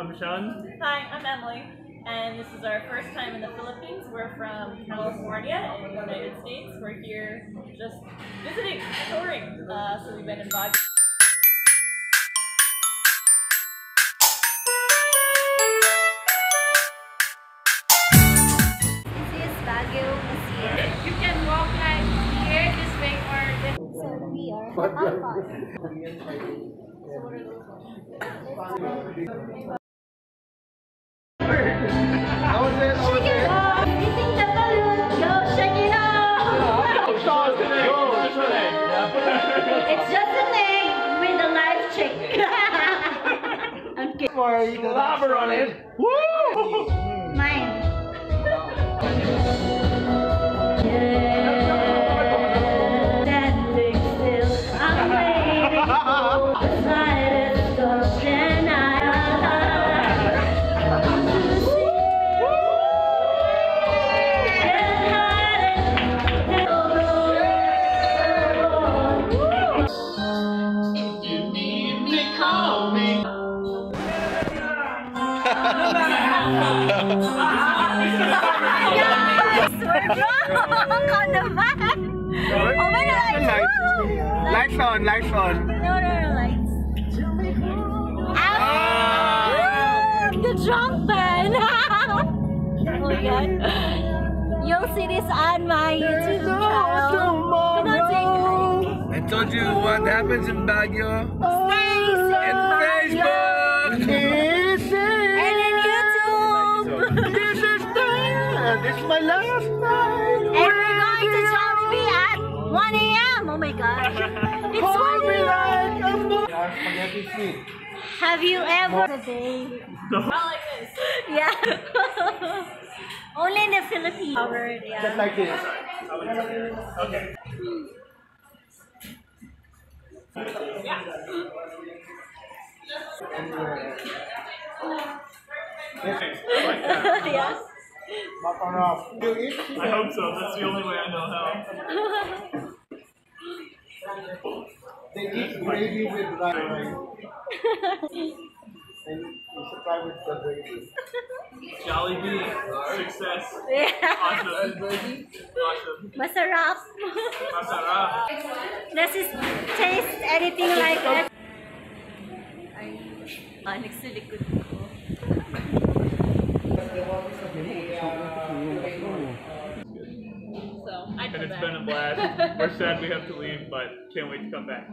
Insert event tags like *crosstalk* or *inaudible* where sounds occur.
I'm Sean. Hi, I'm Emily, and this is our first time in the Philippines. We're from California in the United States. We're here just visiting, touring. Uh, so we've been in Baguio. This is Baguio Museum. You can walk like here, this way, or this So we are at Alpha. How Kidding. The lobber on it. Woo! Oh my god! Lights on, lights on. No, no, no, lights. Ah! The drunk band! *laughs* oh my god. You'll see this on my YouTube channel. Come on, say I told you what happens in Baguio. Stay safe, And *laughs* 1 a.m. Oh my gosh. *laughs* It's 1 a.m. Spaghetti. Have you ever today? *laughs* Not like this. Yeah. *laughs* Only in the Philippines. Covered, Just like this. Okay. Thanks. I yeah. Masarap. You eat I hope so. That's the only way I know how. They eat gravy with rice. and supply with the gravy. Jollibee. Success. Yeah. Awesome. Awesome. Masarap. Masarap. Does it taste anything like it? Ah, nagsilikod ko. So I And it's been a *laughs* blast. We're sad we have to leave, but can't wait to come back.